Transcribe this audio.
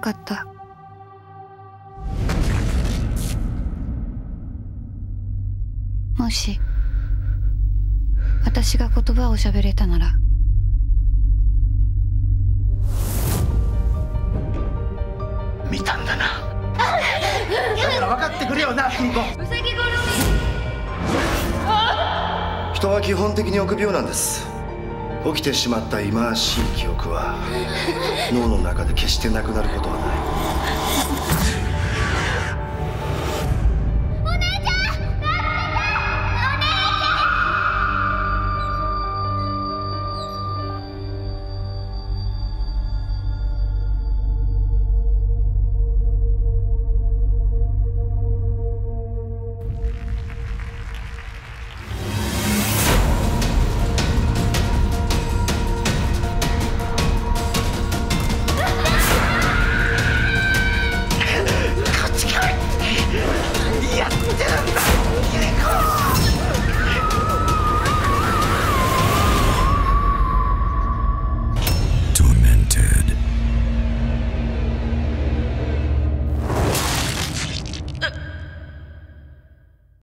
かった。もし私が言葉を喋れたなら。見たんだな。だから分かってくれよな久美子人は基本的に臆病なんです起きてしまった忌まわしい記憶は脳の中で決してなくなることはない。